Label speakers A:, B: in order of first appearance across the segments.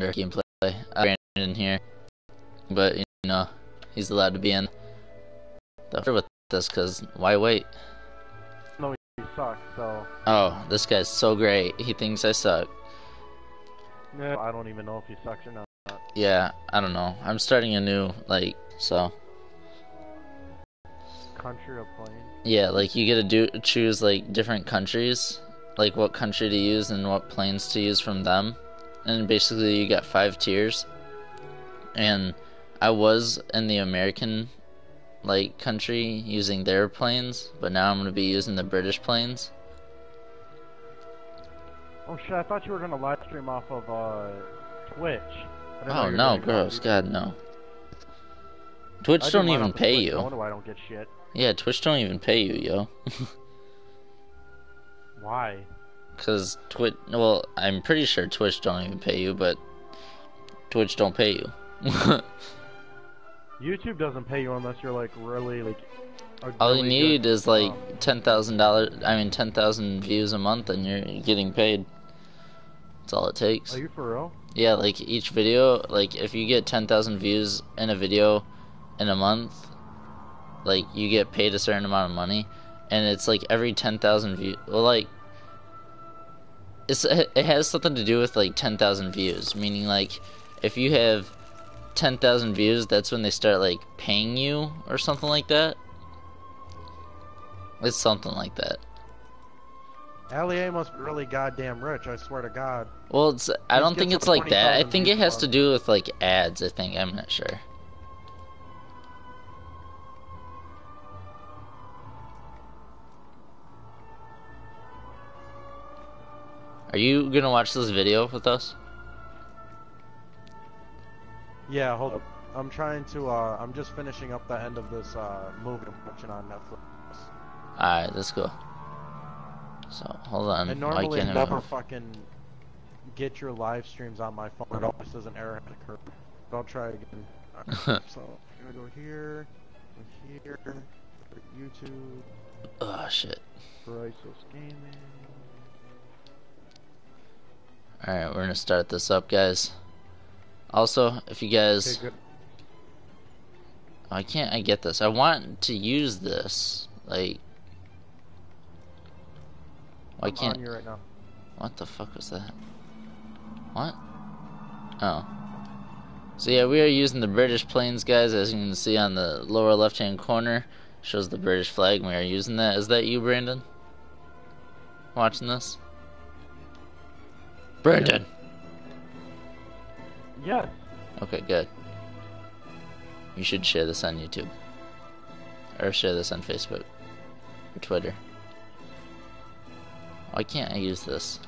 A: gameplay. I ran in here, but you know he's allowed to be in. The with this, cause why wait?
B: No, he sucks. So.
A: Oh, this guy's so great. He thinks I suck.
B: Yeah, I don't even know if he sucks or not.
A: Yeah, I don't know. I'm starting a new like so.
B: Country of playing.
A: Yeah, like you get to do choose like different countries, like what country to use and what planes to use from them and basically you got five tiers. And I was in the American like country using their planes, but now I'm gonna be using the British planes.
B: Oh shit! I thought you were gonna live stream off of uh, Twitch.
A: Oh no, gross! God no. Twitch don't even pay Twitch. you.
B: No wonder why I don't get shit.
A: Yeah, Twitch don't even pay you, yo.
B: why?
A: Because Twitch, well, I'm pretty sure Twitch don't even pay you, but Twitch don't pay you.
B: YouTube doesn't pay you unless you're like really like.
A: All
B: really
A: you need
B: good,
A: is like um, ten thousand dollars. I mean, ten thousand views a month, and you're getting paid. That's all it takes.
B: Are you for real?
A: Yeah, like each video, like if you get ten thousand views in a video in a month, like you get paid a certain amount of money, and it's like every ten thousand views. Well, like it's it has something to do with like 10,000 views, meaning like if you have 10,000 views, that's when they start like paying you or something like that. It's something like that.
B: LEA must be really goddamn rich, I swear to God.
A: Well, it's I don't think it's like that. I think it has to do with like ads, I think. I'm not sure. Are you gonna watch this video with us?
B: Yeah, hold up. I'm trying to, uh, I'm just finishing up the end of this, uh, movie I'm watching on Netflix.
A: Alright, let's go. So, hold on.
B: And normally I never fucking get your live streams on my phone. It always does an error had occurred. But I'll try again. Right, so, I'm gonna go here, go here, YouTube.
A: Oh, shit.
B: Bryceless Gaming.
A: Alright, we're gonna start this up, guys. Also, if you guys... Okay, I can't I get this. I want to use this. Like... Why can't...
B: Right
A: what the fuck was that? What? Oh. So yeah, we are using the British planes, guys. As you can see on the lower left-hand corner, shows the British flag. We are using that. Is that you, Brandon? Watching this? Brandon.
B: Yes.
A: Okay, good. You should share this on YouTube. Or share this on Facebook. Or Twitter. Why can't I use this?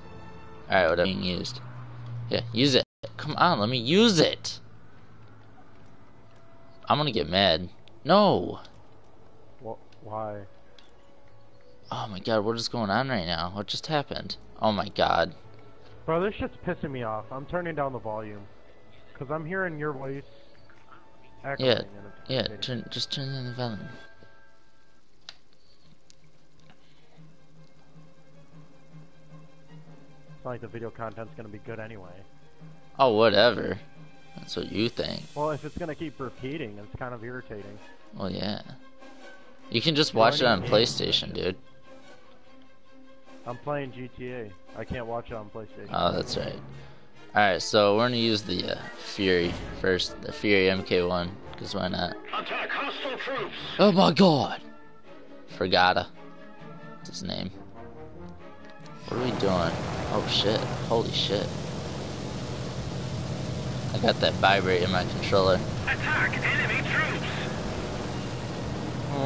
A: Alright, whatever being used. Yeah, use it. Come on, let me use it. I'm gonna get mad. No.
B: What? Why?
A: Oh my god, what is going on right now? What just happened? Oh my god.
B: Bro, this shit's pissing me off. I'm turning down the volume. Because I'm hearing your voice
A: Yeah, yeah, turn, just turn down the volume.
B: It's not like the video content's gonna be good anyway.
A: Oh, whatever. That's what you think.
B: Well, if it's gonna keep repeating, it's kind of irritating.
A: Well, yeah. You can just watch it on PlayStation, dude.
B: I'm playing GTA. I can't watch it on PlayStation.
A: Oh, that's right. Alright, so we're gonna use the uh, Fury first, the Fury MK1, because why not? Attack hostile troops! Oh my god! Forgotta. What's his name? What are we doing? Oh shit. Holy shit. I got that vibrate in my controller. Attack enemy troops!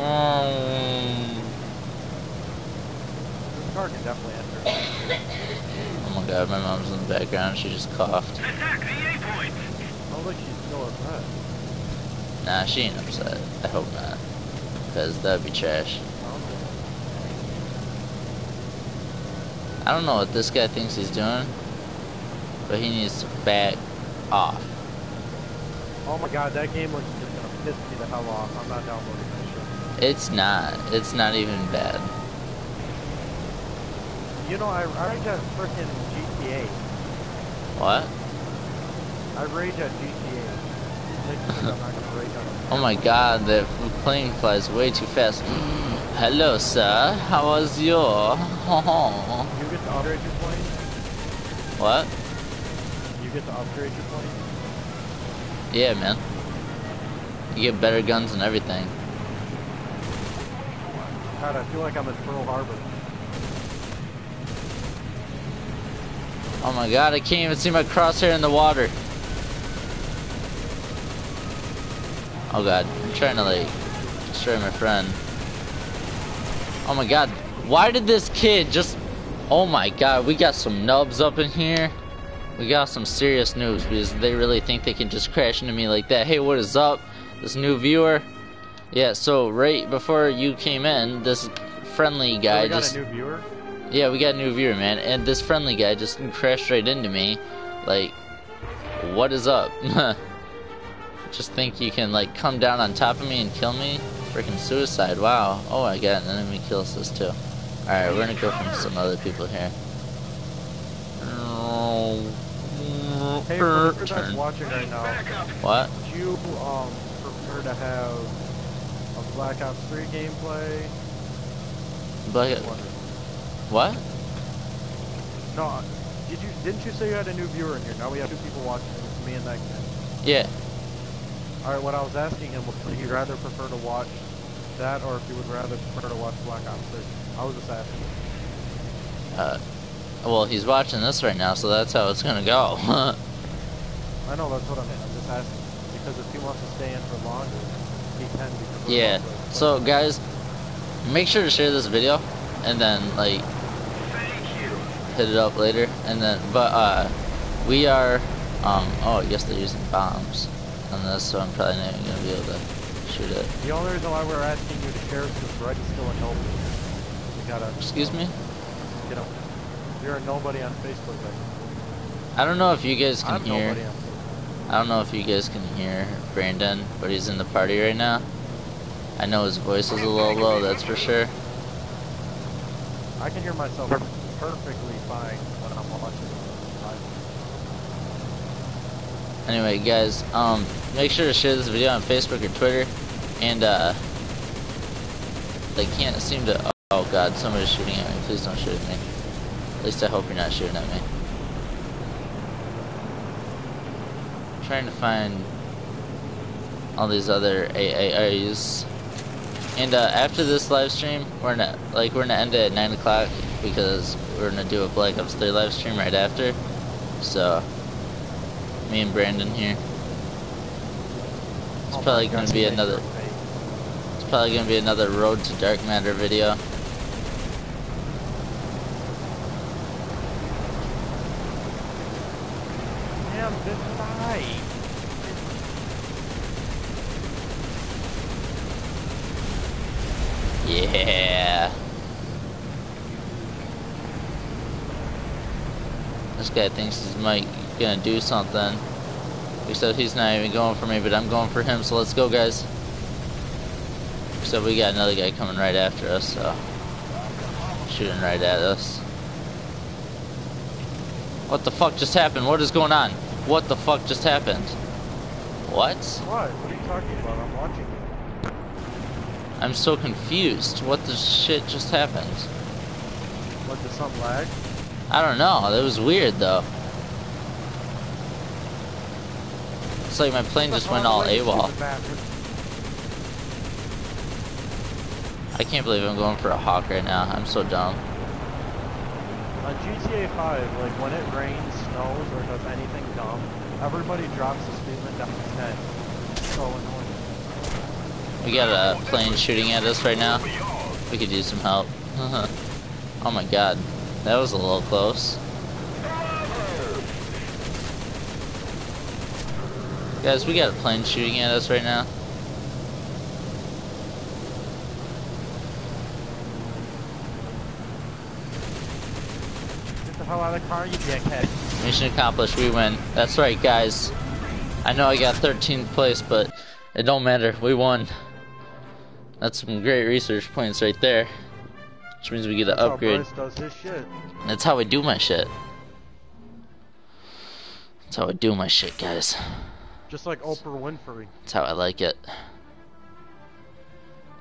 A: Um,
B: car can definitely enter.
A: oh my god, my mom's in the background. She just coughed.
B: Attack the A point. Oh, look, she's still upset.
A: Nah, she ain't upset. I hope not. Because that'd be trash. I don't know what this guy thinks he's doing, but he needs to back off.
B: Oh my god, that game looks just gonna piss me the hell off. I'm not downloading that
A: shit. It's not. It's not even bad.
B: You know, I, I got freaking GTA.
A: What?
B: I rage at GTA. I'm not gonna rage on
A: Oh my god, the plane flies way too fast. Hello, sir. How was your?
B: You get to upgrade your plane?
A: What?
B: You get to upgrade your plane?
A: Yeah, man. You get better guns and everything.
B: God, I feel like I'm at Pearl Harbor.
A: Oh my god, I can't even see my crosshair in the water. Oh god, I'm trying to like destroy my friend. Oh my god, why did this kid just... Oh my god, we got some nubs up in here. We got some serious news because they really think they can just crash into me like that. Hey, what is up? This new viewer. Yeah, so right before you came in, this friendly guy
B: so
A: just...
B: a new viewer?
A: Yeah, we got a new viewer, man. And this friendly guy just crashed right into me. Like, what is up? just think you can, like, come down on top of me and kill me? Freaking suicide. Wow. Oh, I got an enemy kill assist, too. Alright, we're gonna go from some other people here.
B: Hey, for the crew that's watching right now,
A: What?
B: would you um, prefer to have a Black Ops 3 gameplay?
A: Black... What?
B: No, did you didn't you say you had a new viewer in here? Now we have two people watching. It's me and that kid.
A: Yeah.
B: All right, what I was asking him was, would he rather prefer to watch that, or if he would rather prefer to watch Black Ops 3? I was just asking.
A: Uh, well, he's watching this right now, so that's how it's gonna go.
B: I know that's what I meant. I'm just asking because if he wants to stay in for longer, he can.
A: Yeah. So, guys, make sure to share this video, and then like hit it up later, and then but uh, we are um. Oh, I guess they're using bombs on this, so I'm probably not even gonna be able to shoot it.
B: The only reason why we're asking you to share is because Red is still a nobody. We gotta.
A: Excuse me.
B: You know, you're a nobody on Facebook right
A: I don't know if you guys can
B: I'm
A: hear. I don't know if you guys can hear Brandon, but he's in the party right now. I know his voice is a little low, that's for sure.
B: I can hear myself perfectly fine when I'm watching.
A: Anyway, guys, um, make sure to share this video on Facebook or Twitter, and uh, they can't seem to. Oh God, somebody's shooting at me. Please don't shoot at me. At least I hope you're not shooting at me. I'm trying to find all these other AARs. And uh, after this live stream, we're gonna like we're gonna end it at nine o'clock because we're gonna do a Black Ops 3 live stream right after. So, me and Brandon here. It's
B: Oh
A: probably gonna
B: God,
A: be another. It's probably gonna be another Road to Dark Matter video.
B: Damn, this.
A: Yeah. This guy thinks he's might gonna do something. Except he's not even going for me, but I'm going for him, so let's go guys. Except we got another guy coming right after us, so shooting right at us. What the fuck just happened? What is going on? What the fuck just happened? What?
B: What? What are you talking about? I'm watching you.
A: I'm so confused. What the shit just happened?
B: What, did something lag?
A: I don't know. That was weird though. It's like my plane just went all AWOL. I can't believe I'm going for a hawk right now. I'm so dumb.
B: On GTA 5, like when it rains, snows, or does anything dumb, everybody drops the speed limit down to 10. It's so annoying.
A: We got a plane shooting at us right now. We could use some help. oh my god. That was a little close. Guys, we got a plane shooting at us right now.
B: Get the hell out of the car, you dickhead.
A: Mission accomplished, we win. That's right, guys. I know I got 13th place, but it don't matter. We won. That's some great research points right there. Which means we get an upgrade.
B: Does his shit.
A: That's how I do my shit. That's how I do my shit, guys.
B: Just like Oprah Winfrey.
A: That's how I like it.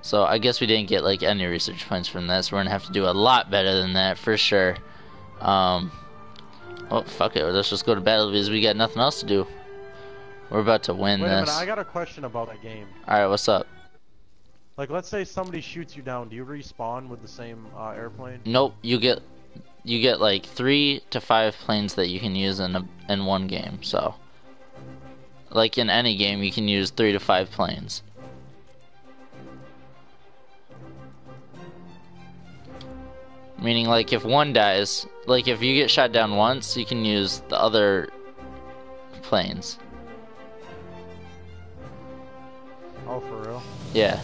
A: So I guess we didn't get like any research points from this. We're gonna have to do a lot better than that for sure. Um, oh fuck it, let's just go to battle because we got nothing else to do. We're about to win
B: Wait
A: this.
B: minute, I got a question about that game.
A: All right, what's up?
B: Like, let's say somebody shoots you down. Do you respawn with the same uh, airplane?
A: Nope, you get you get like three to five planes that you can use in a, in one game. So, like in any game, you can use three to five planes. Meaning, like if one dies, like if you get shot down once, you can use the other planes.
B: Oh, for real?
A: Yeah,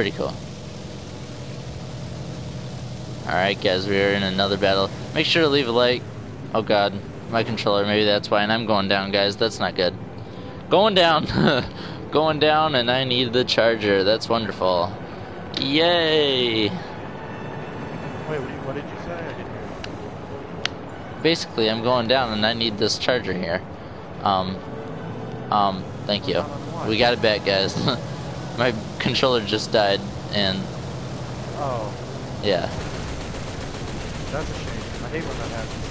A: pretty cool. Alright guys, we are in another battle. Make sure to leave a like. Oh god, my controller, maybe that's why. And I'm going down, guys. That's not good. Going down. going down, and I need the charger. That's wonderful. Yay!
B: Wait, what, do you, what did you say? I didn't hear you.
A: Basically, I'm going down, and I need this charger here. Um, um, thank you. We got it back, guys. my controller just died, and
B: Oh,
A: yeah.
B: that's a shame. I hate when that happens.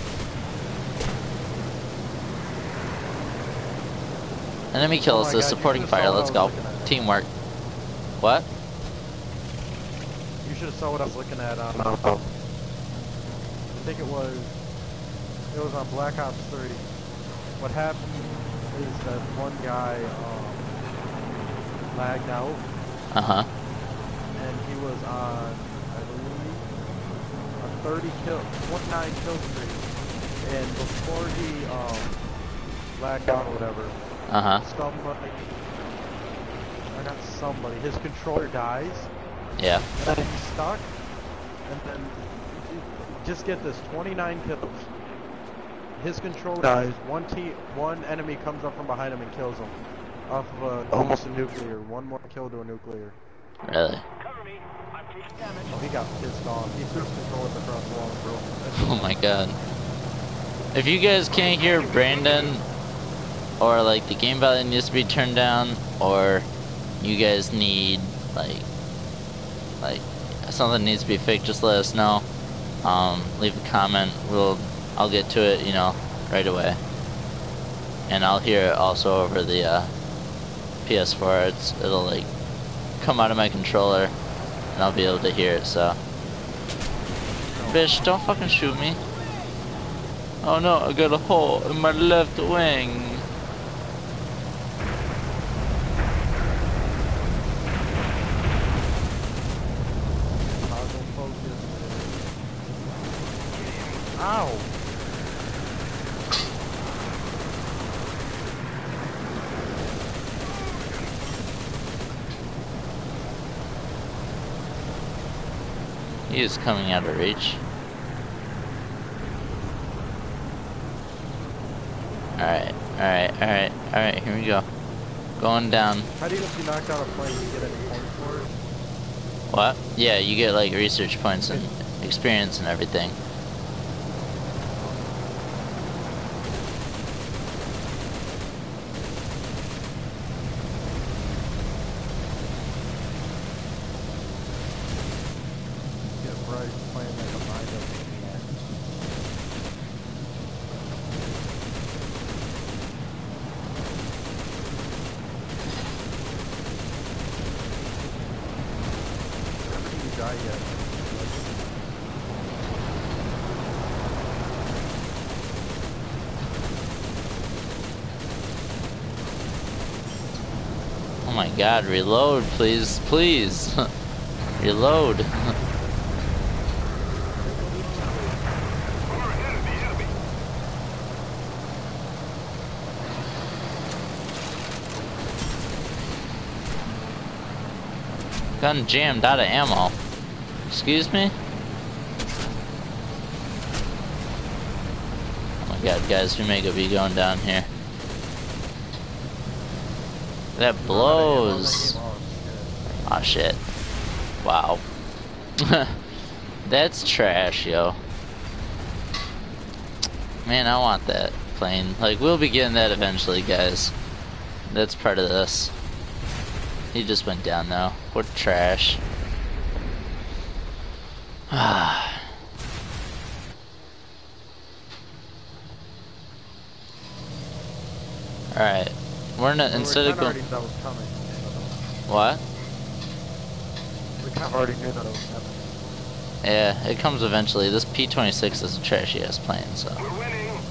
A: Enemy kills
B: Oh
A: the
B: God,
A: supporting fire. Let's go. Teamwork. What?
B: You should have saw what I was looking at on. Uh, I think it was. It was on Black Ops 3. What happened is that one guy um, lagged out,
A: Uh huh.
B: and he was on, I believe, a 30 kill, 29 kill streak. And before he um, lagged out or whatever,
A: Uh huh.
B: somebody, or not somebody, his controller dies,
A: Yeah.
B: and then he's stuck, and then just get this: 29 kills. His controller dies. One team, one enemy comes up from behind him and kills him, off of a, almost a nuclear. One more kill to a nuclear.
A: Really?
B: Oh, he got pissed off. He threw his controller across the wall and broke it.
A: Oh my god. If you guys can't hear Brandon, or like the game volume needs to be turned down, or you guys need like like something needs to be fixed, just let us know. Um, leave a comment. We'll I'll get to it, you know, right away. And I'll hear it also over the uh, PS4. It's it'll like come out of my controller, and I'll be able to hear it. So. Bitch, don't fucking shoot me. Oh no, I got a hole in my left wing.
B: Toggle focus. Ow!
A: He is coming out of reach. Alright, alright, alright, alright, here we go. Going down.
B: How do you, if you knocked out a plane, you get any points for it?
A: What? Yeah, you get like research points and experience and everything.
B: Get right playing like a mind up maniac. Haven't even died yet.
A: Oh my god, reload, please, please. reload. Gun jammed out of ammo. Excuse me? Oh my god, guys, we may go be going down here. That blows.
B: Oh, shit.
A: Wow. That's trash, yo. Man, I want that. plane. Like, we'll be getting that eventually, guys. That's part of this. He just went down now. What trash. Ah. Alright. We're in a, instead of going.
B: That was coming.
A: What?
B: We kind of already knew that it was coming.
A: Yeah, it comes eventually. This P-26 is a trashy ass plane, so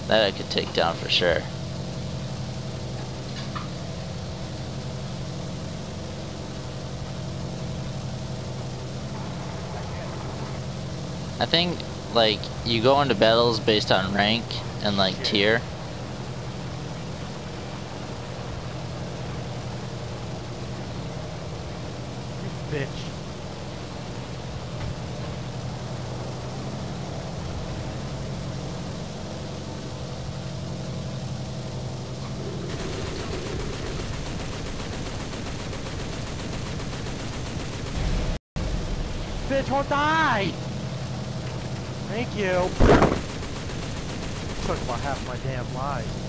A: that I could take down for sure. I think like you go into battles based on rank and like tier.
B: You bitch. Bitch won't die! Thank you. Took about half my damn life.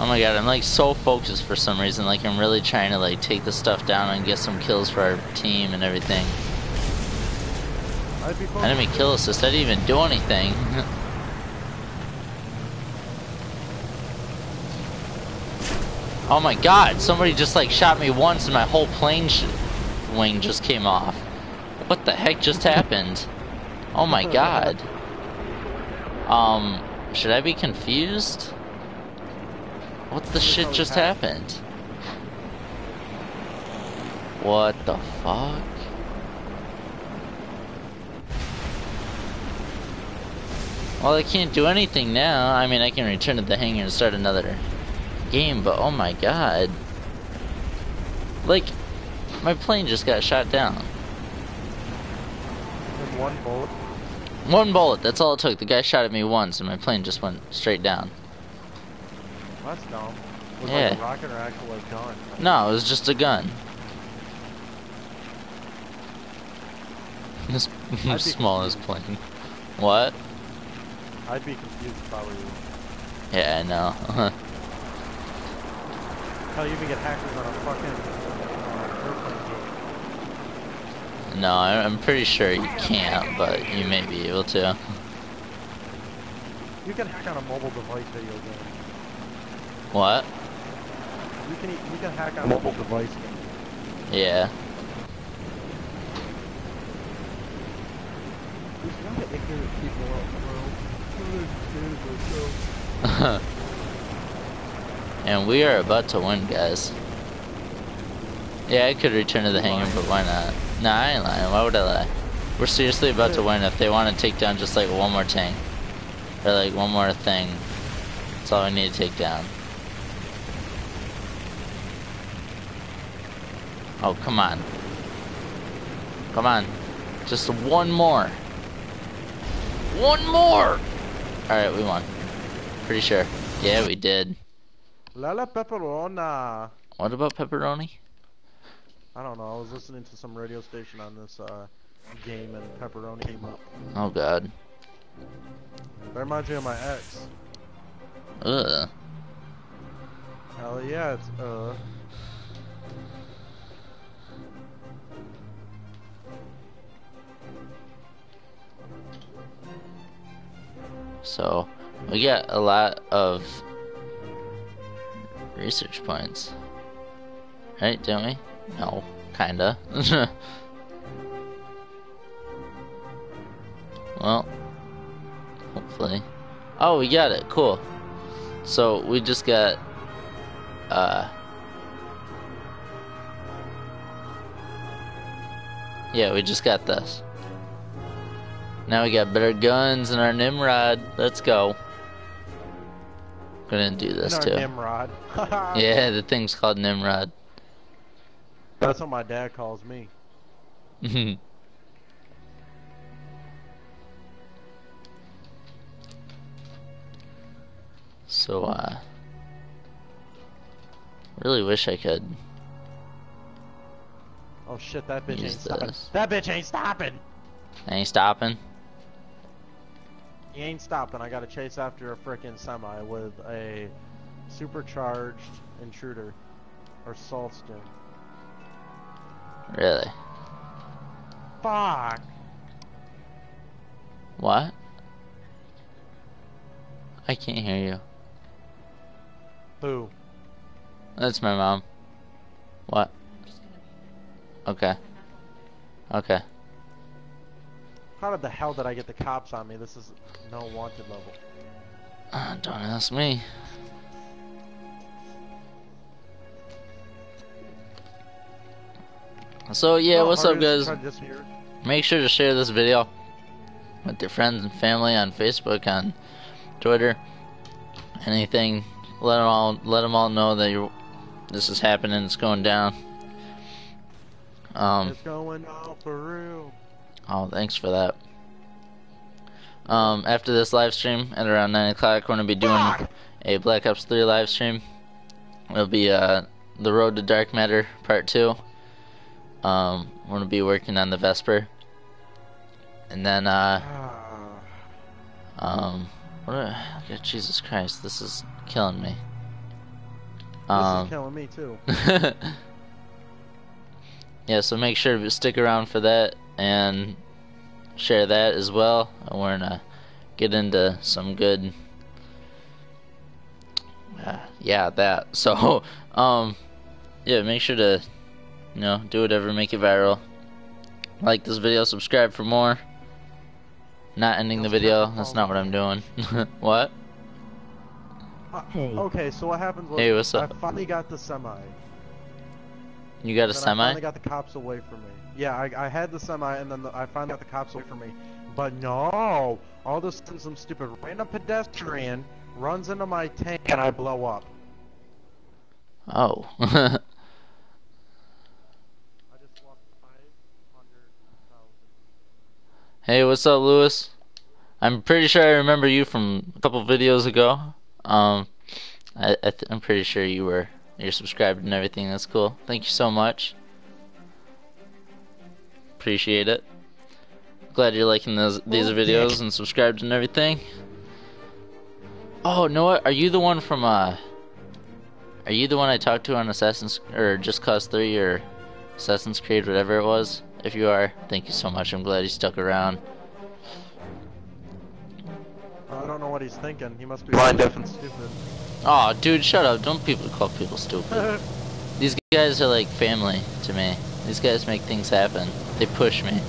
A: Oh my god, I'm like so focused for some reason. Like I'm really trying to like take the stuff down and get some kills for our team and everything. Enemy kill assist. I didn't even do anything. oh my god, somebody just like shot me once and my whole plane sh wing just came off. What the heck just happened? Oh my god. Um, should I be confused? What the shit just happened? What the fuck? Well, I can't do anything now. I mean, I can return to the hangar and start another game, but oh my god. Like, my plane just got shot down.
B: in one bullet.
A: One bullet, that's all it took. The guy shot at me once, and my plane just went straight down.
B: That's dumb. Was
A: Yeah.
B: like a rocket or actual like gun?
A: No, it was just a gun. This smallest plane. What?
B: I'd be confused if I were you.
A: Yeah, I know.
B: Hell, you even get hackers on a fucking uh, airplane game.
A: no, I- I'm pretty sure you can't, but you may be able to.
B: You can hack on a mobile device video game.
A: What?
B: You can you can hack on a mobile device game.
A: Yeah.
B: There's a ignorant people out in the world.
A: and we are about to win, guys. Yeah, I could return to the hangar, but why not? Nah, I ain't lying. Why would I lie? We're seriously about to win if they want to take down just like one more tank. Or like one more thing. That's all we need to take down. Oh, come on. Come on. Just one more. One more! Alright, we won. Pretty sure. Yeah, we did.
B: La la pepperona.
A: What about pepperoni?
B: I don't know. I was listening to some radio station on this uh, game, and pepperoni came up.
A: Oh god.
B: That reminds me of my ex.
A: Ugh.
B: Hell yeah, it's uh.
A: So, we get a lot of research points. Right, don't we? No, kinda. well, hopefully. Oh, we got it. Cool. So, we just got, uh, yeah, we just got this. Now we got better guns and our Nimrod. Let's go. Gonna do this too.
B: Nimrod.
A: Yeah, the thing's called Nimrod.
B: That's what my dad calls me.
A: so, uh, really wish I could.
B: Oh shit, that bitch ain't stopping. That bitch ain't stopping.
A: Ain't stopping.
B: He ain't stopping. I gotta chase after a frickin' semi with a supercharged intruder or Saltstone.
A: Really?
B: Fuck.
A: What? I can't hear you.
B: Who?
A: That's my mom. What? Okay. Okay.
B: How did the hell did I get the cops on me? This is no wanted level.
A: Uh, don't ask me. So yeah, what's up guys?
B: trying to disappear.
A: Make sure to share this video with your friends and family on Facebook, on Twitter, anything. Let them all let them all know that you this is happening. It's going down. Um.
B: It's going on for real.
A: Oh, thanks for that. Um, after this live stream at around 9 o'clock, we're going to be doing a Black Ops 3 live stream. It'll be uh, The Road to Dark Matter Part 2. Um, we're going to be working on the Vesper. And then, uh,
B: Ah.
A: um, what are, Jesus Christ, this is killing me.
B: This
A: Um,
B: is killing me too.
A: yeah, so make sure to stick around for that and share that as well. And we're gonna get into some good, uh, yeah, that. So, um, yeah, make sure to, you know, do whatever, make it viral. Like this video, subscribe for more. Not ending the video. That's not what I'm doing. what?
B: Uh,
C: Hey.
B: Okay, so what happened was
A: Hey, what's up?
B: I finally got the semi.
A: You got a
B: semi? I finally got the cops away from me. Yeah, I, I had the semi, and then the, I finally got the cops away from me. But no, all of a sudden some stupid random pedestrian runs into my tank, and I blow up.
A: Oh.
B: I just lost five hundred thousand.
A: Hey, what's up, Lewis? I'm pretty sure I remember you from a couple videos ago. Um, I, I th- I'm pretty sure you were you're subscribed and everything. That's cool. Thank you so much. Appreciate it. Glad you're liking those these
B: Well,
A: videos
B: dick.
A: and subscribed and everything. Oh, know what? Are you the one from uh? Are you the one I talked to on Assassin's or Just Cause Three or Assassin's Creed, whatever it was? If you are, thank you so much. I'm glad you stuck around.
B: I don't know what he's thinking. He must be blind, deaf, and stupid.
A: Oh, dude, shut up! Don't people call people stupid. These guys are like family to me. These guys make things happen. They push me.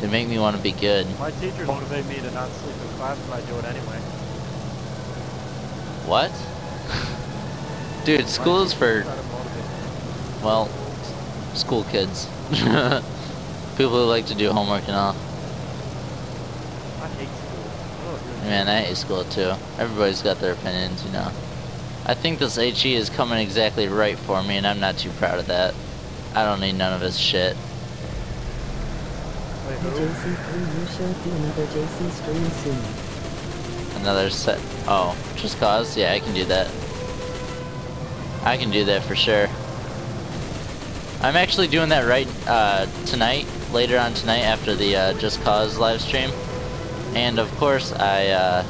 A: They make me want to be good.
B: my teachers motivate me to not sleep in class, but I do it anyway.
A: What? Dude, school is for
B: teachers try to motivate me.
A: well, school kids. people who like to do homework and all.
B: I hate school.
A: Man, I hate school too. Everybody's got their opinions, you know. I think this HE is coming exactly right for me, and I'm not too proud of that. I don't need none of his shit.
B: Wait,
C: The? JC3 you should be another JC stream soon.
A: Another set. Oh, just cause? Yeah, I can do that. I can do that for sure. I'm actually doing that right uh, tonight, later on tonight after the uh, Just Cause live stream. And of course, I uh,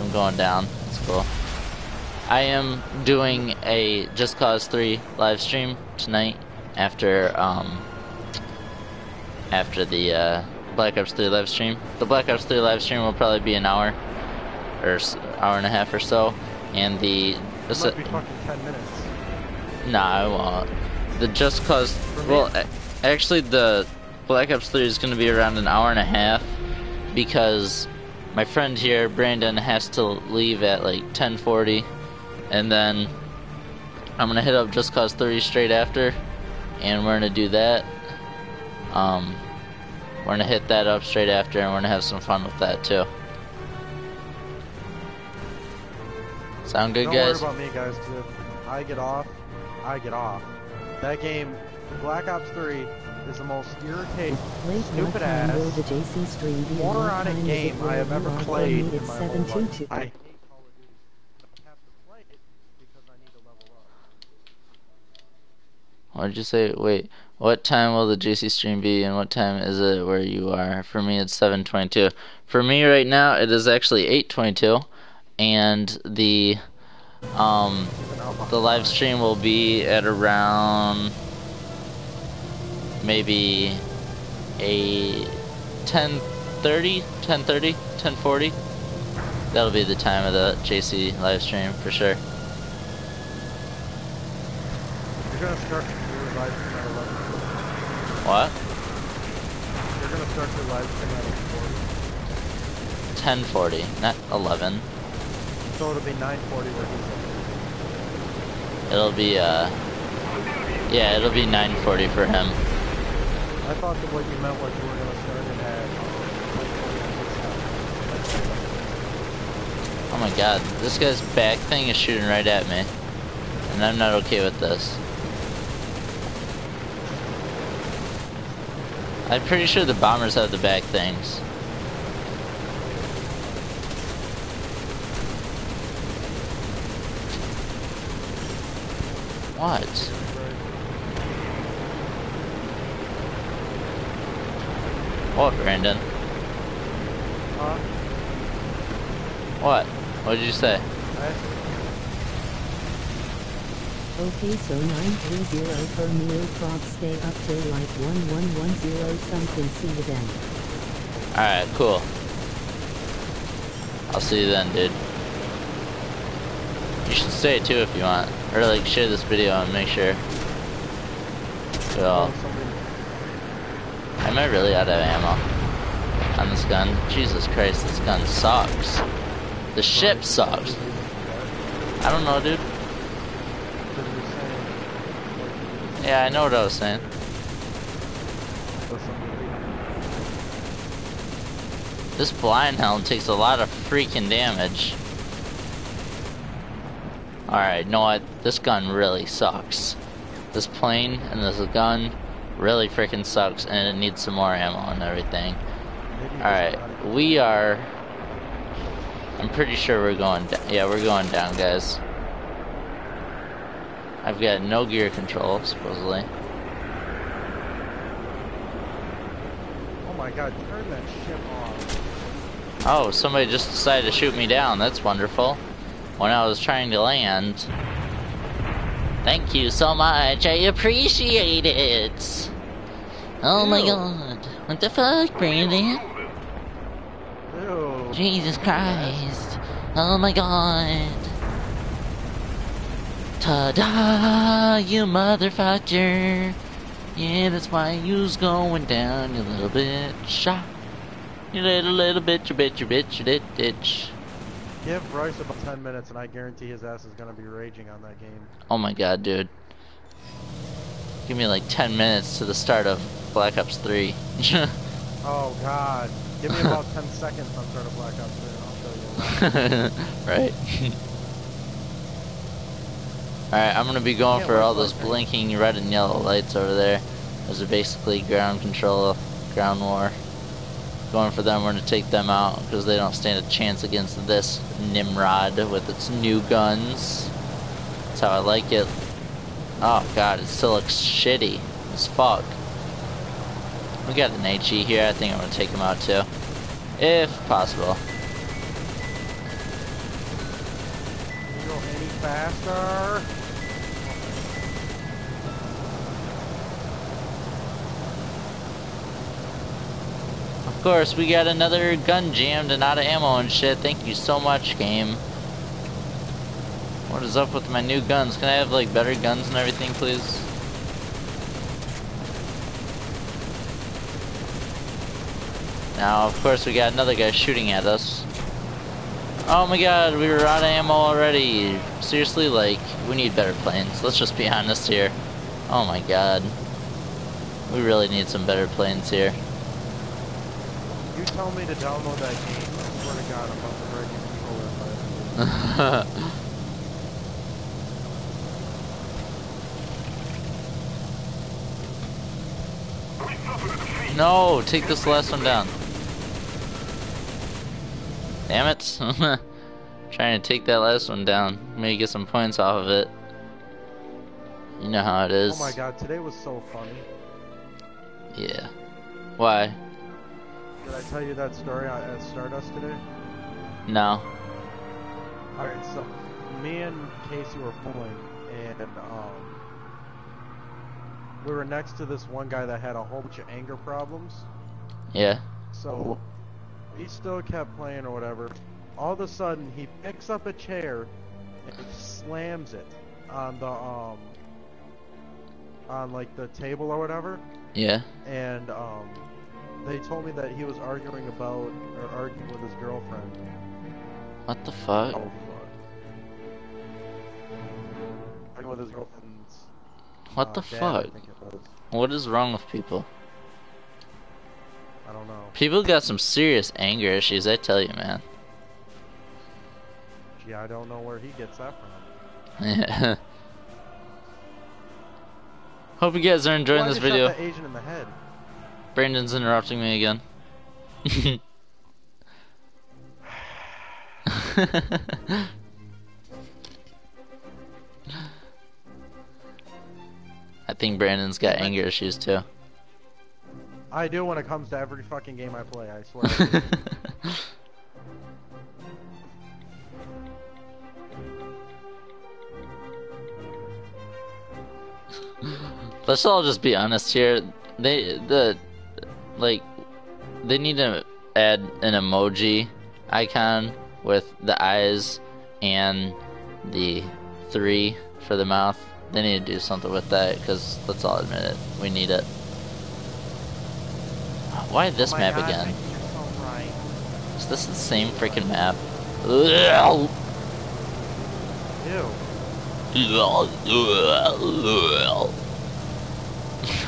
A: am going down. That's cool. I am doing a Just Cause 3 live stream tonight after um, after the uh, Black Ops 3 live stream. The Black Ops 3 live stream will probably be an hour or s- hour and a half or so, and the
B: It must be fucking ten minutes.
A: Nah, I won't. The Just Cause. Well, actually, the Black Ops 3 is going to be around an hour and a half because my friend here, Brandon, has to leave at like 10:40, and then I'm gonna hit up Just Cause 3 straight after, and we're gonna do that. Um, we're gonna hit that up straight after, and we're gonna have some fun with that too. Sound good,
B: Don't
A: guys?
B: worry about me, guys. 'cause if I get off, I get off. That game, Black Ops 3, is the most irritating,
C: Late
B: stupid
C: what
B: ass,
C: the JC stream be and what
B: moronic
C: time is it
B: game I have ever played
C: it's
B: in my whole life.
C: 722?
B: I hate Call of Duty. but I have to play it because I need to level up.
A: What did you say? Wait, what time will the JC stream be, and what time is it where you are? For me, it's 7:22. For me right now, it is actually 8:22, and the um the live stream will be at around maybe a 10:30, 10:30, 10:40. That'll be the time of the JC live stream for sure.
B: You're gonna start your live stream at 11.
A: What?
B: You're gonna start your live stream at
A: 10:40, 1040, not 11.
B: So it'll be 9:40 where he's at.
A: It'll be uh yeah, it'll be 9:40 for him.
B: I thought that what you meant was you were gonna start it at 9:40
A: Oh my god, this guy's back thing is shooting right at me. And I'm not okay with this. I'm pretty sure the bombers have the back things. What? What, Brandon?
B: Huh?
A: What? What did you say?
C: Okay, so 930 per meal prop stay up till like 1110 something see you then.
A: Alright, cool. I'll see you then, dude. You should stay too if you want. Or like share this video and make sure. Am I really out of ammo on this gun? Jesus Christ, this gun sucks. The ship sucks. I don't know, dude.
B: Because you're saying, like,
A: Yeah, I know what I was saying. This Blenheim takes a lot of freaking damage. Alright, you know what? This gun really sucks. This plane and this gun really freaking sucks and it needs some more ammo and everything. Alright, we are... I'm pretty sure we're going down. Yeah, we're going down, guys. I've got no gear control, supposedly.
B: Oh my god, turn that ship off.
A: Oh, somebody just decided to shoot me down. That's wonderful. When I was trying to land. Thank you so much. I appreciate it. Oh my god. What the fuck, Brandon?
B: Ew.
A: Jesus Christ. Oh my god. Ta-da, ah, you motherfucker. Yeah, that's why you's going down, you little bitch. Ah, you little, little bitch, you bitch, you bitch, you little bitch.
B: Give Bryce about 10 minutes and I guarantee his ass is gonna be raging on that game.
A: Oh my god, dude. Give me like 10 minutes to the start of Black Ops 3.
B: Oh god. Give me about 10 seconds on start of Black Ops 3 and I'll show you.
A: right. Alright, I'm gonna be going for all those blinking red and yellow lights over there. Those are basically ground control, ground war. Going for them, we're gonna take them out because they don't stand a chance against this Nimrod with its new guns. That's how I like it. Oh god, it still looks shitty as fuck. We got an HE here, I think I'm gonna take him out too. If possible.
B: Faster?
A: Of course, we got another gun jammed and out of ammo and shit. Thank you so much, game. What is up with my new guns? Can I have like better guns and everything, please? Now, of course, we got another guy shooting at us. Oh my god, we were out of ammo already. Seriously, like, we need better planes. Let's just be honest here. Oh my god. We really need some better planes here.
B: You tell me to download that game. I swear to god I'm about to break your controller if I
A: no, take this last one down. Damn it. Trying to take that last one down. Maybe get some points off of it. You know how it is.
B: Oh my god, today was so funny.
A: Yeah. Why?
B: Did I tell you that story at at Stardust today?
A: No.
B: Alright, so me and Casey were pulling, and um, we were next to this one guy that had a whole bunch of anger problems.
A: Yeah.
B: So he still kept playing or whatever. All of a sudden, he picks up a chair and slams it on the um on like the table or whatever.
A: Yeah.
B: And um, they told me that he was arguing about or arguing with his girlfriend.
A: What the fuck?
B: Oh fuck. Arguing with his girlfriend's.
A: What
B: uh,
A: the
B: dad,
A: fuck?
B: think it was.
A: What is wrong with people?
B: I don't know.
A: People got some serious anger issues, I tell you, man.
B: Gee, I don't know where he gets that from.
A: Yeah. Hope you guys are enjoying
B: I
A: this video.
B: that Asian in the head.
A: Brandon's interrupting me again. I think Brandon's got anger issues too.
B: I do when it comes to every fucking game I play. I swear.
A: Let's all just be honest here. They the like they need to add an emoji icon with the eyes and the three for the mouth. They need to do something with that because let's all admit it, we need it. Why this
B: Oh
A: map
B: God,
A: again?
B: Mikey, you're so right.
A: Is this the same freaking map?
B: Ew.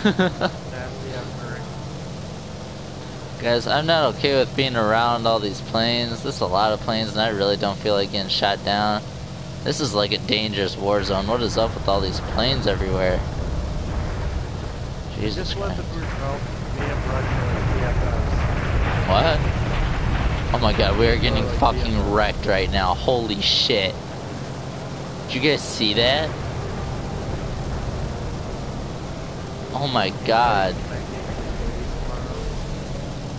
B: Nasty ass Murray.
A: Guys, I'm not okay with being around all these planes. There's a lot of planes, and I really don't feel like getting shot down. This is like a dangerous war zone. What is up with all these planes everywhere? Jesus Christ. What? Oh my god, we are getting fucking wrecked right now. Holy shit. Did you guys see that? Oh my god.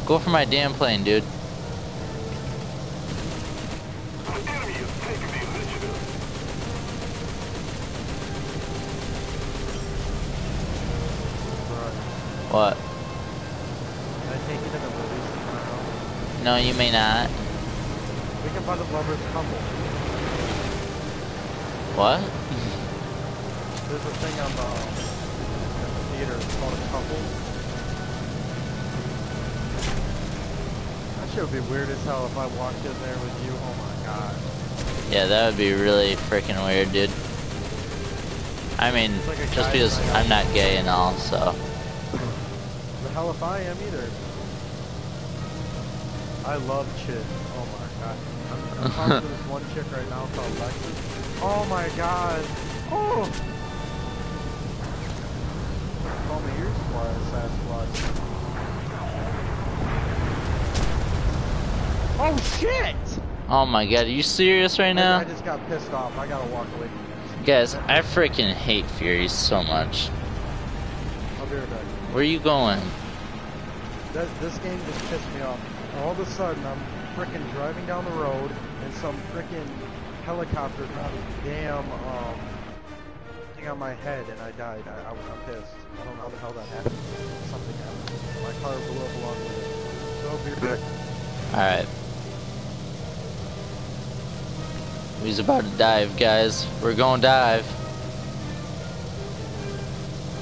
A: Go for my damn plane, dude. What?
B: Can I take you to the movies tomorrow?
A: No, you may not.
B: We can find the lovers couple.
A: What?
B: There's a thing on the, the theater. It's called a couple. That shit would be weird as hell if I walked in there with you. Oh my god.
A: Yeah, that would be really freaking weird, dude. I mean,
B: like
A: just because I'm not gay and all, so.
B: The hell if I am either. I love chicks. Oh my god. I'm, I'm talking to this one chick right now called Lexus. Oh my god. Oh! Call me your squad, Sasquatch. Oh shit!
A: Oh my god, are you serious right now?
B: I just got pissed off. I gotta walk away from this.
A: Guys, I freaking hate Fury so much.
B: I'll be right back.
A: Where are you going?
B: That, this game just pissed me off. All of a sudden, I'm frickin' driving down the road, and some frickin' helicopter dropped a damn um, thing on my head, and I died. I, I, I'm pissed. I don't know how the hell that happened. Something happened. My car blew up along with it. So I'll be right back.
A: Alright. He's about to dive, guys. We're going dive.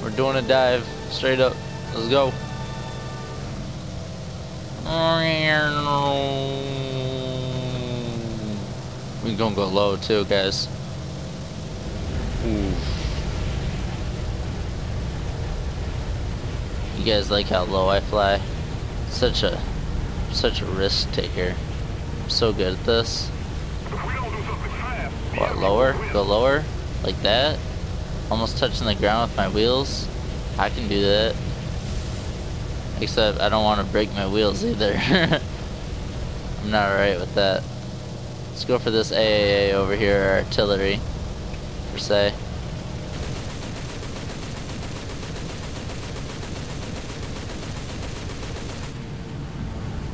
A: We're doing a dive. Straight up. Let's go. We gonna go low too, guys. Ooh. You guys like how low I fly? Such a such a risk taker. I'm so good at this. What, lower? Go lower? Like that? Almost touching the ground with my wheels? I can do that. Except I don't want to break my wheels either. I'm not alright with that. Let's go for this AAA over here, artillery, per se.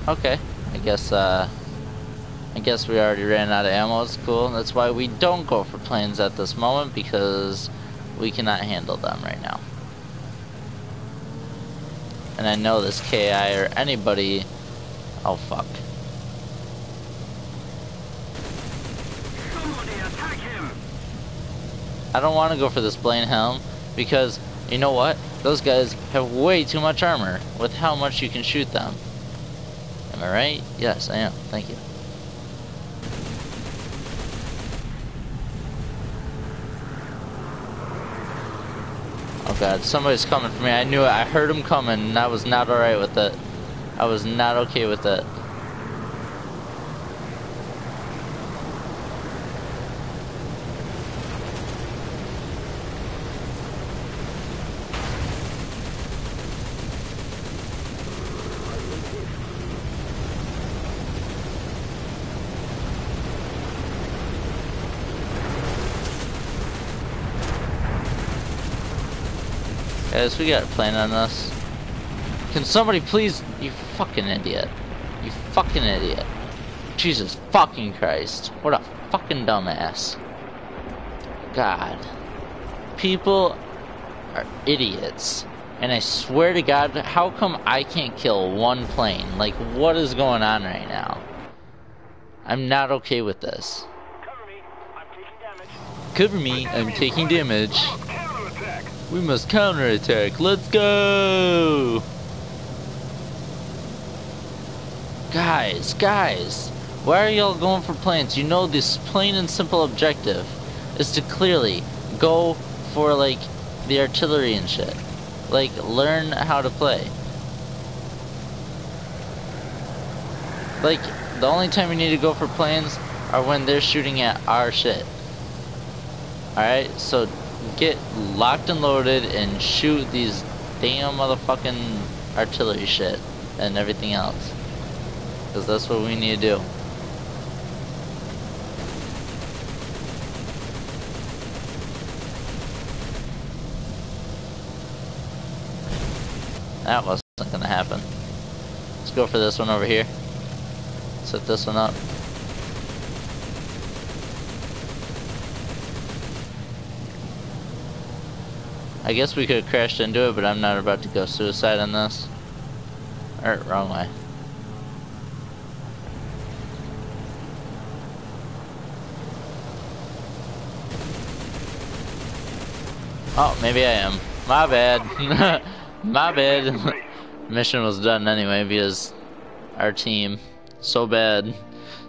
A: Okay, I guess, uh, I guess we already ran out of ammo, it's cool. That's why we don't go for planes at this moment, because we cannot handle them right now. And I know this KI or anybody. Oh fuck. I don't want to go for this Blenheim because you know what? Those guys have way too much armor with how much you can shoot them. Am I right? Yes, I am. Thank you. God, somebody's coming for me. I knew it. I heard him coming and I was not alright with it. I was not okay with it. Guys, we got a plan on this. Can somebody please... You fucking idiot. You fucking idiot. Jesus fucking Christ. What a fucking dumbass. God. People are idiots. And I swear to God, how come I can't kill one plane? Like, what is going on right now? I'm not okay with this. Cover me, I'm taking damage. Cover me, I'm taking damage. We must counterattack. Let's go! Guys, guys, why are y'all going for planes? You know this plain and simple objective is to clearly go for like the artillery and shit. Like learn how to play. Like the only time you need to go for planes are when they're shooting at our shit. Alright, so get locked and loaded and shoot these damn motherfucking artillery shit and everything else. Because that's what we need to do. That wasn't gonna happen. Let's go for this one over here. Set this one up. I guess we could have crashed into it, but I'm not about to go suicide on this. Or, wrong way. Oh, maybe I am. My bad. My bad. Mission was done anyway because our team so bad,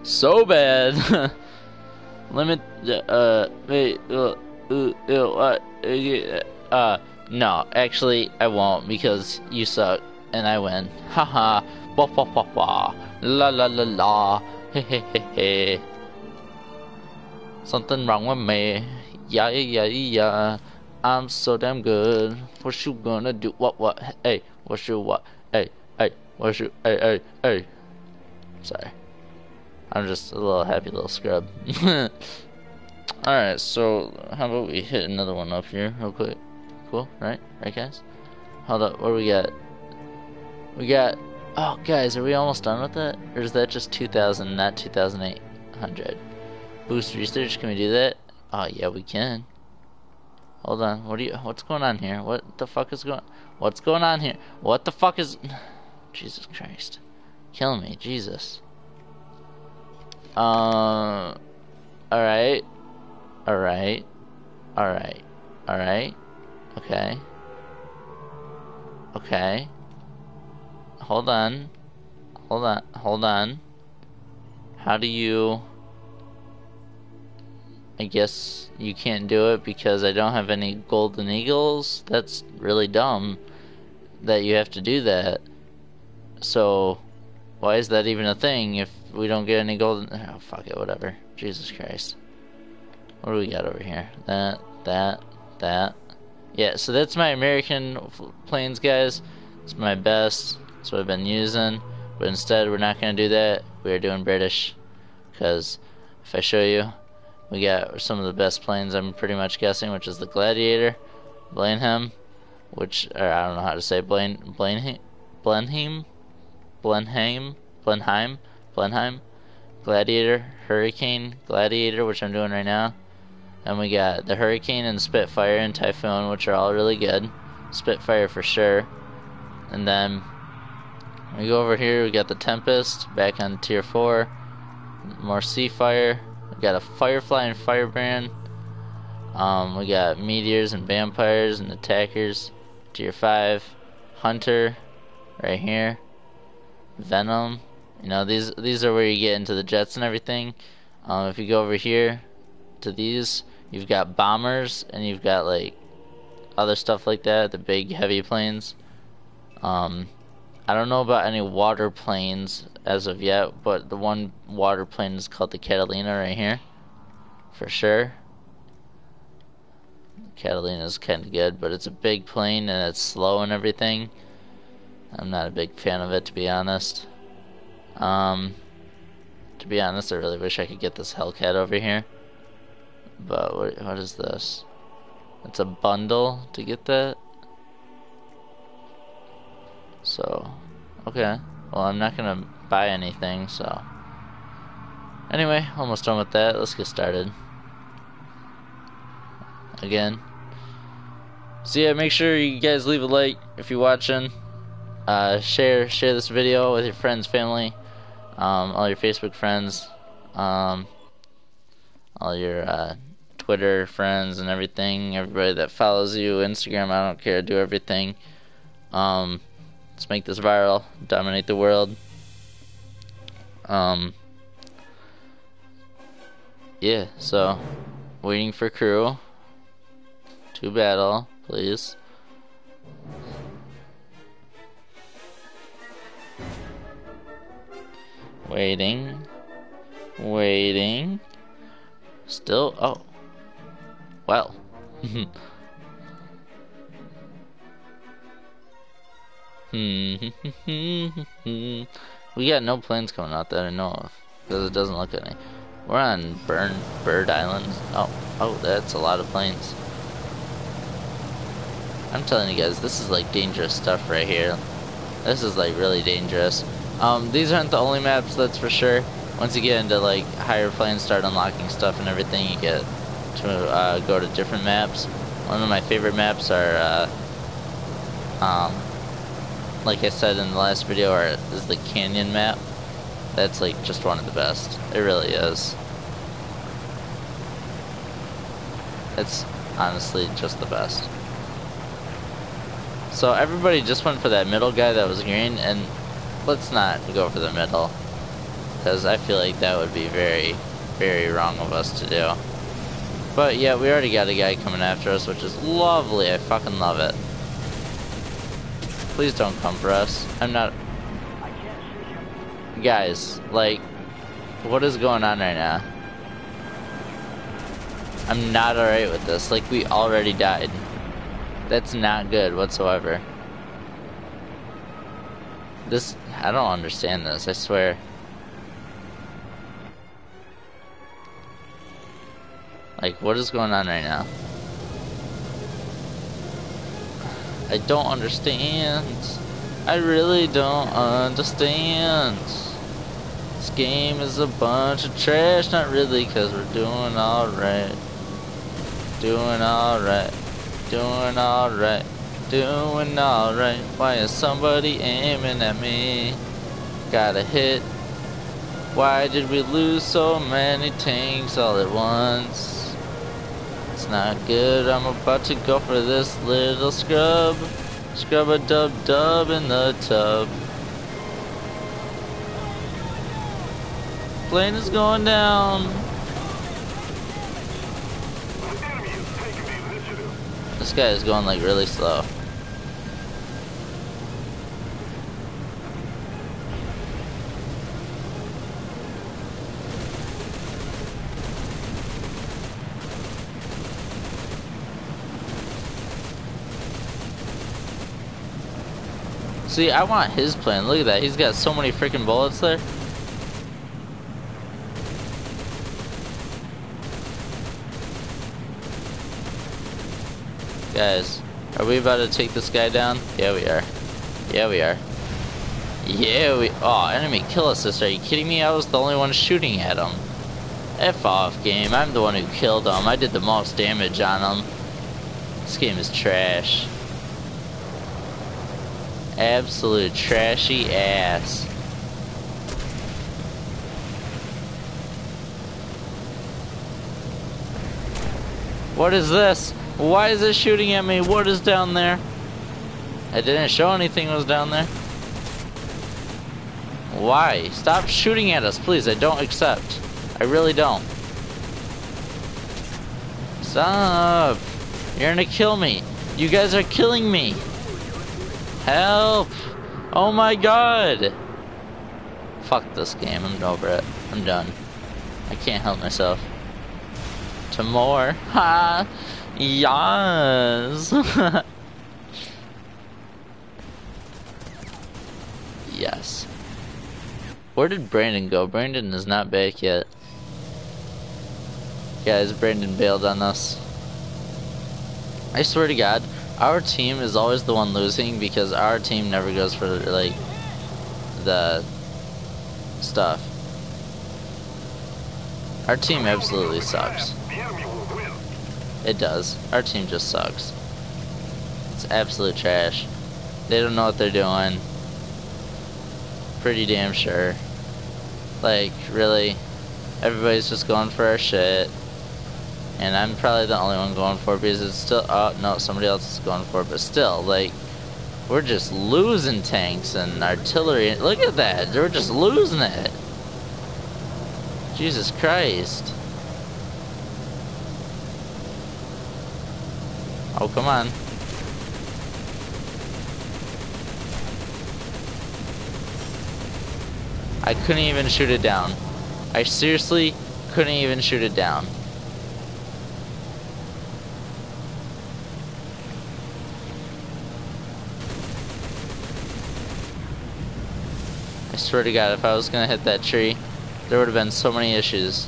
A: so bad. Limit. Uh, wait. Uh, uh, uh, uh, uh, Uh, no, actually, I won't because you suck and I win. Haha. Ba ba ba. La la la la. He he he he. Something wrong with me. Yeah yeah yeah yeah. I'm so damn good. What you gonna do? What what? Hey, what you what? Hey hey, what you? Hey hey hey. Sorry. I'm just a little happy little scrub. Alright, so how about we hit another one up here real quick? Right? Right guys? Hold up, what do we got? We got oh guys, are we almost done with that? Or is that just 2000, not 2800? Boost research, can we do that? Oh yeah, we can. Hold on, what are you what's going on here? What the fuck is going what's going on here? What the fuck is Jesus Christ. Kill me, Jesus. Uh alright. Alright. Alright. Alright. Okay. Okay. Hold on. Hold on. Hold on. How do you... I guess you can't do it because I don't have any golden eagles? That's really dumb that you have to do that. So, why is that even a thing if we don't get any golden... Oh, fuck it, whatever. Jesus Christ. What do we got over here? That, that, that. Yeah, so that's my American planes, guys. It's my best. That's what I've been using. But instead, we're not going to do that. We are doing British. Because if I show you, we got some of the best planes I'm pretty much guessing, which is the Gladiator, Blenheim, which, or I don't know how to say, Blaine, Blaine, Blenheim? Blenheim? Blenheim, Blenheim, Gladiator, Hurricane, Gladiator, which I'm doing right now. And we got the Hurricane and Spitfire and Typhoon, which are all really good. Spitfire for sure. And then we go over here, we got the Tempest back on tier 4. More Seafire. We got a Firefly and Firebrand. Um, we got Meteors and Vampires and Attackers. Tier 5. Hunter right here. Venom. You know, these these are where you get into the jets and everything. Um, if you go over here to these, you've got bombers and you've got like other stuff like that, the big heavy planes. Um, I don't know about any water planes as of yet, but the one water plane is called the Catalina right here, for sure. Catalina is kind of good, but it's a big plane and it's slow and everything. I'm not a big fan of it, to be honest. Um, to be honest, I really wish I could get this Hellcat over here. But what, what is this? It's a bundle to get that. So, okay. Well, I'm not gonna buy anything, so. Anyway, almost done with that. Let's get started. Again. So yeah, make sure you guys leave a like if you're watching. Uh, share share this video with your friends, family, um, all your Facebook friends, um, all your uh, Twitter friends and everything. Everybody that follows you, Instagram, I don't care. Do everything. Um, let's make this viral. Dominate the world. Um, yeah. So, waiting for crew to battle, please. Waiting. Waiting. Still. Oh. Well. Mhm. We got no planes coming out that I know of. Because it doesn't look any. We're on Burn Bird Island. Oh, oh, that's a lot of planes. I'm telling you guys, this is like dangerous stuff right here. This is like really dangerous. Um, these aren't the only maps, that's for sure. Once you get into like higher planes, start unlocking stuff and everything, you get to uh, go to different maps. One of my favorite maps are, uh, um, like I said in the last video, are, is the Canyon map. That's like just one of the best. It really is. It's honestly just the best. So everybody just went for that middle guy that was green, and let's not go for the middle. Because I feel like that would be very, very wrong of us to do. But yeah, we already got a guy coming after us, which is lovely. I fucking love it. Please don't come for us. I'm not... Guys, like, what is going on right now? I'm not alright with this. Like, we already died. That's not good whatsoever. This, I don't understand this, I swear. Like, what is going on right now? I don't understand. I really don't understand. This game is a bunch of trash. Not really, because we're doing alright. Doing alright. Doing alright. Doing alright. Why is somebody aiming at me? Got a hit. Why did we lose so many tanks all at once? It's not good. I'm about to go for this little scrub. Scrub a dub dub in the tub. Plane is going down. This guy is going like really slow. See, I want his plan. Look at that. He's got so many freaking bullets there. Guys, are we about to take this guy down? Yeah, we are. Yeah, we are. Yeah, we. Oh, enemy kill assist. Are you kidding me? I was the only one shooting at him. F off, game. I'm the one who killed him. I did the most damage on him. This game is trash. Absolute trashy ass. What is this? Why is it shooting at me? What is down there? I didn't show anything was down there. Why? Stop shooting at us, please. I don't accept. I really don't. Stop. You're gonna kill me. You guys are killing me. Help. Oh my god. Fuck this game. I'm over it. I'm done. I can't help myself. To more. Ha. Yes. yes. Where did Brandon go? Brandon is not back yet. Guys, Brandon bailed on us. I swear to God, our team is always the one losing because our team never goes for, like, the stuff. Our team absolutely sucks. It does. Our team just sucks. It's absolute trash. They don't know what they're doing. Pretty damn sure. Like, really? Everybody's just going for our shit. And I'm probably the only one going for it because it's still... Oh, no, somebody else is going for it. But still, like, we're just losing tanks and artillery. Look at that. They're just losing it. Jesus Christ. Oh, come on. I couldn't even shoot it down. I seriously couldn't even shoot it down. I swear to God, if I was gonna hit that tree, there would have been so many issues.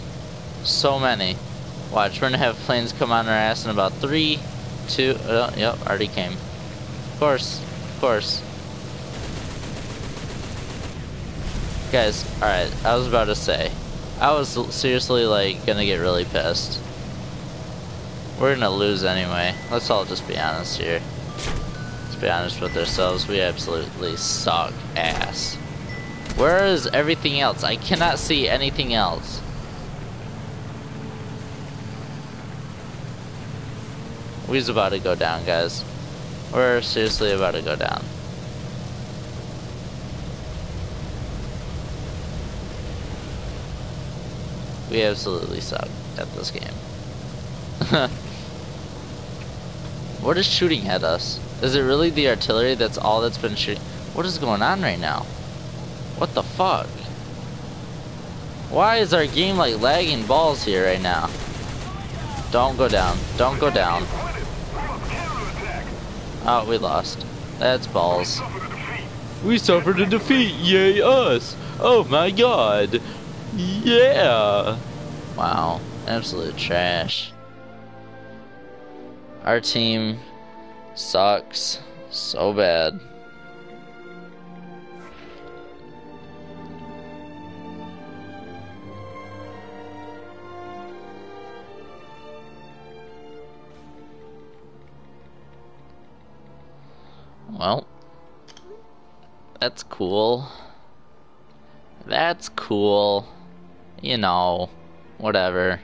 A: So many. Watch, we're gonna have planes come on our ass in about three, two, oh, yep, already came. Of course, of course. Guys, alright, I was about to say, I was seriously, like, gonna get really pissed. We're gonna lose anyway. Let's all just be honest here. Let's be honest with ourselves, we absolutely suck ass. Where is everything else? I cannot see anything else. We's about to go down, guys. We're seriously about to go down. We absolutely suck at this game. what is shooting at us? Is it really the artillery that's all that's been shooting? What is going on right now? What the fuck? Why is our game like lagging balls here right now? Don't go down. Don't go down. Oh, we lost. That's balls. We suffered a defeat. Yay us. Oh my god. Yeah. Wow. Absolute trash. Our team sucks so bad. Well, that's cool. That's cool. You know, whatever.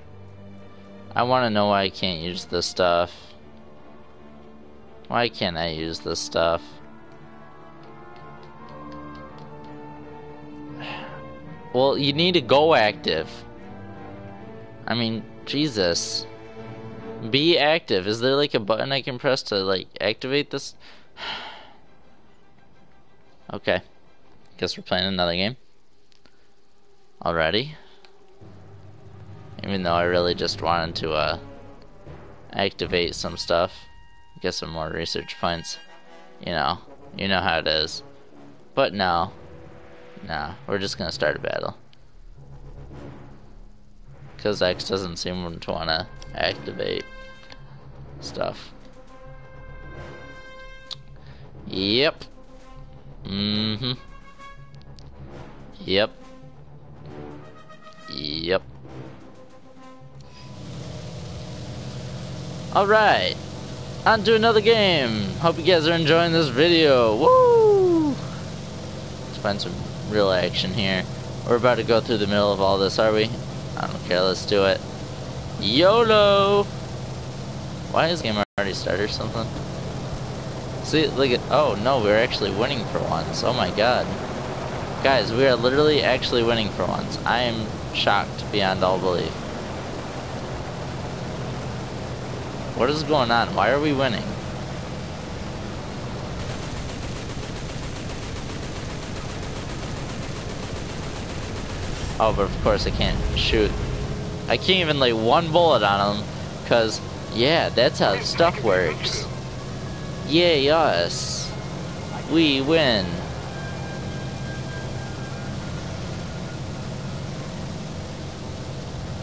A: I want to know why I can't use this stuff. Why can't I use this stuff? Well, you need to go active. I mean, Jesus. Be active. Is there like a button I can press to like activate this? Okay. Guess we're playing another game. Already. Even though I really just wanted to uh, activate some stuff. Get some more research points. You know. You know how it is. But no. Nah, we're just gonna start a battle. Because X doesn't seem to want to activate stuff. Yep. Mm-hmm. Yep. Yep. Alright. On to another game. Hope you guys are enjoying this video. Woo! Let's find some real action here. We're about to go through the middle of all this, are we? I don't care, let's do it. YOLO! Why is game already started or something? See, look at, oh no, we're actually winning for once. Oh my god. Guys, we are literally actually winning for once. I am shocked beyond all belief. What is going on? Why are we winning? Oh, but of course I can't shoot. I can't even lay one bullet on him, because, yeah, that's how stuff works. Yay us. We win.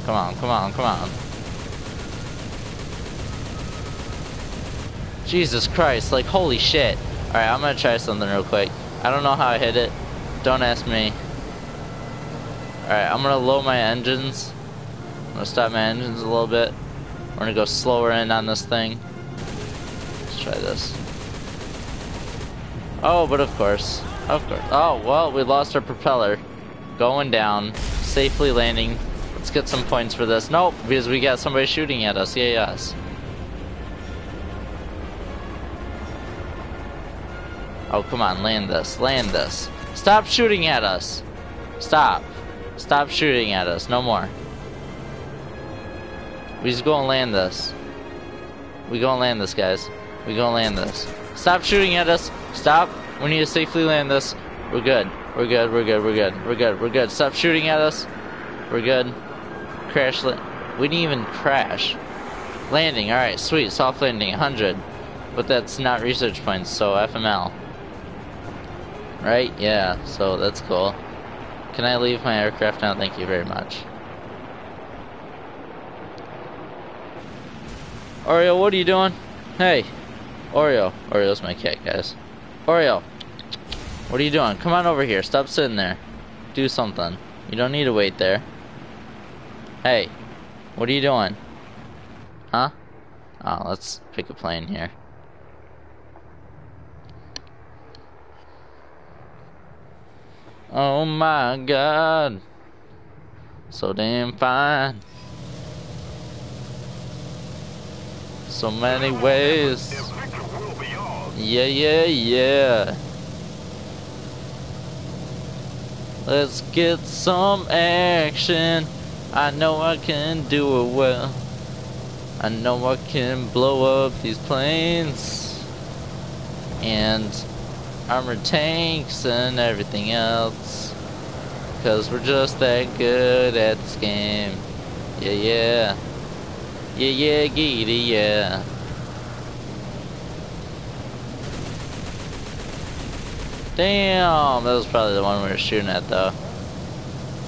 A: Come on, come on, come on. Jesus Christ, like holy shit. Alright, I'm gonna try something real quick. I don't know how I hit it. Don't ask me. Alright, I'm gonna low my engines. I'm gonna stop my engines a little bit. We're gonna go slower in on this thing. Try this. Oh, but of course. Of course. Oh, well, we lost our propeller. Going down. Safely landing. Let's get some points for this. Nope, because we got somebody shooting at us. Yeah, yes. Oh, come on, land this. Land this. Stop shooting at us. Stop. Stop shooting at us. No more. We just go and land this. We go and land this, guys. We go and land this. Stop shooting at us. Stop. We need to safely land this. We're good. We're good. We're good. We're good. We're good. We're good. Stop shooting at us. We're good. Crash. We didn't even crash. Landing. Alright, sweet. Soft landing. 100. But that's not research points, so FML. Right? Yeah, so that's cool. Can I leave my aircraft now? Thank you very much. Oreo, what are you doing? Hey, Oreo. Oreo's my cat, guys. Oreo, what are you doing? Come on over here. Stop sitting there. Do something. You don't need to wait there. Hey, what are you doing? Huh? Oh, let's pick a plane here. Oh my god. So damn fine. So many ways. Yeah, yeah, yeah. Let's get some action. I know I can do it well. I know I can blow up these planes. And armored tanks and everything else. Cause we're just that good at this game. Yeah, yeah. Yeah, yeah, giddy, yeah. Damn, that was probably the one we were shooting at though.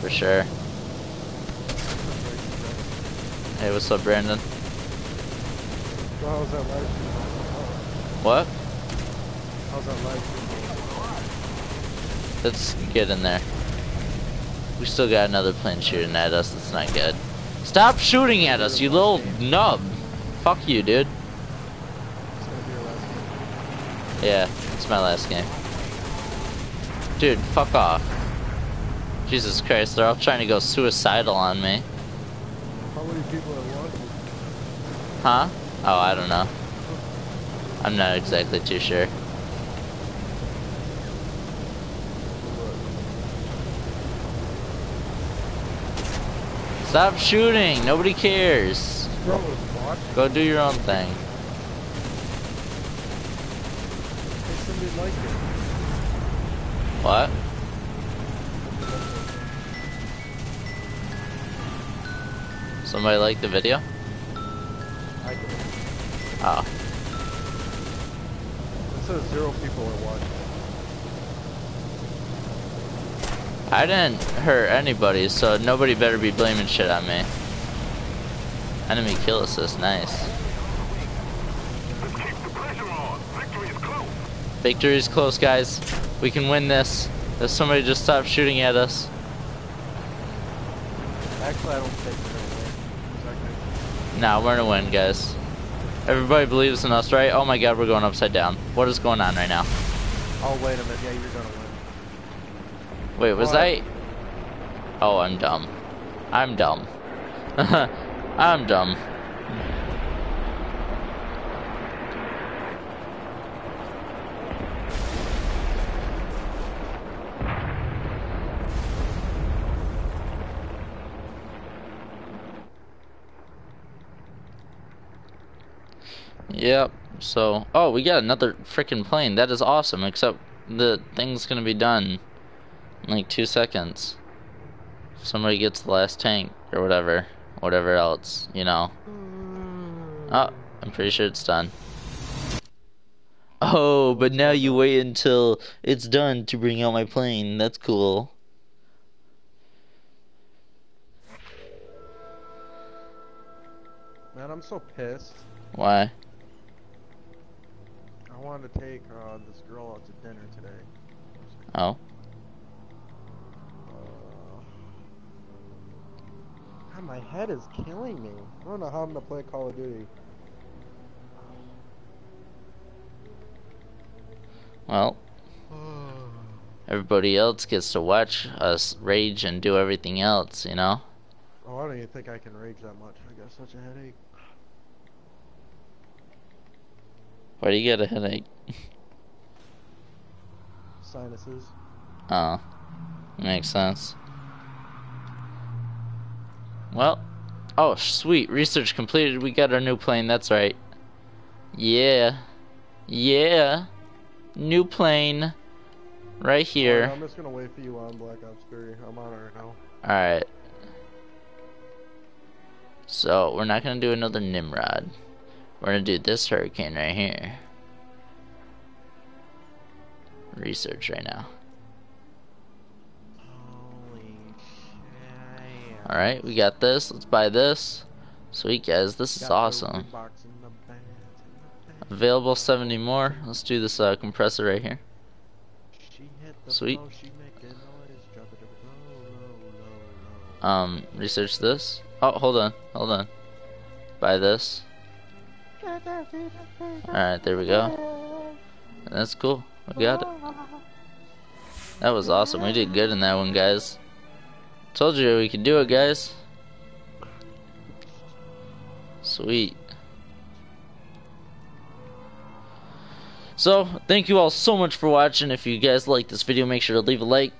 A: For sure. Hey, what's up, Brandon? What?
B: How's that live?
A: Let's get in there. We still got another plane shooting at us. That's not good. Stop shooting at us, you little nub. Fuck you, dude. Yeah, it's my last game. Dude, fuck off. Jesus Christ, they're all trying to go suicidal on me.
B: How many people are watching?
A: Huh? Oh, I don't know. I'm not exactly too sure. Stop shooting. Nobody cares. Go do your own thing.
B: Somebody like it.
A: What? Somebody liked the video? Oh.
B: It says zero people are watching.
A: I didn't hurt anybody, so nobody better be blaming shit on me. Enemy kill assist, nice. Victory is close, Victory's close, guys. We can win this. If somebody just stopped shooting at us.
B: Actually, I don't think they're gonna win.
A: Nah, we're gonna win, guys. Everybody believes in us, right? Oh my god, we're going upside down. What is going on right now?
B: Oh, wait a minute. Yeah, you're gonna win.
A: Wait, was? I? Oh, I'm dumb. I'm dumb. I'm dumb. Yep. So, oh, we got another freaking plane. That is awesome. Except the thing's gonna be done like two seconds. If somebody gets the last tank or whatever, whatever else, you know. Oh, I'm pretty sure it's done. Oh, but now you wait until it's done to bring out my plane. That's cool.
B: Man, I'm so pissed.
A: Why?
B: I wanted to take uh, this girl out to dinner today.
A: Oh.
B: My head is killing me. I don't know how I'm gonna play Call of Duty.
A: Well, everybody else gets to watch us rage and do everything else, you know?
B: Oh, I don't even think I can rage that much. I got such a headache.
A: Why do you get a headache?
B: Sinuses.
A: Oh, makes sense. Well, oh, sweet. Research completed. We got our new plane. That's right. Yeah. Yeah. New plane. Right here.
B: Oh, Alright, I'm just gonna wait for you on Black Ops 3. I'm on it right now.
A: Alright. So, we're not gonna do another Nimrod. We're gonna do this hurricane right here. Research right now. Alright, we got this. Let's buy this. Sweet guys, this is awesome.
B: Reeboks in the bag, in the bag.
A: Available 70 more. Let's do this uh, compressor right here.
B: She hit the
A: Sweet. Um, research this. Oh, hold on, hold on. Buy this. Alright, there we go. That's cool. We got it. That was awesome. We did good in that one, guys. Told you we could do it, guys. Sweet. So, thank you all so much for watching. If you guys like this video, make sure to leave a like.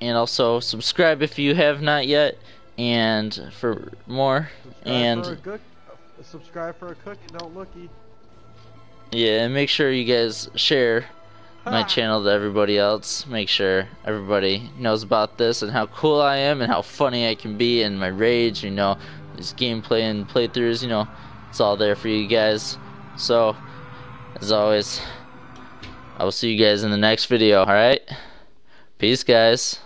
A: And also, subscribe if you have not yet. And for more.
B: Subscribe
A: And
B: for a cook, uh, subscribe for a cook, don't looky.
A: Yeah, and make sure you guys share my
B: ah.
A: channel to everybody else. Make sure everybody knows about this and how cool I am and how funny I can be and my rage, you know, this gameplay and playthroughs, you know, it's all there for you guys. So, as always, I will see you guys in the next video, alright? Peace, guys.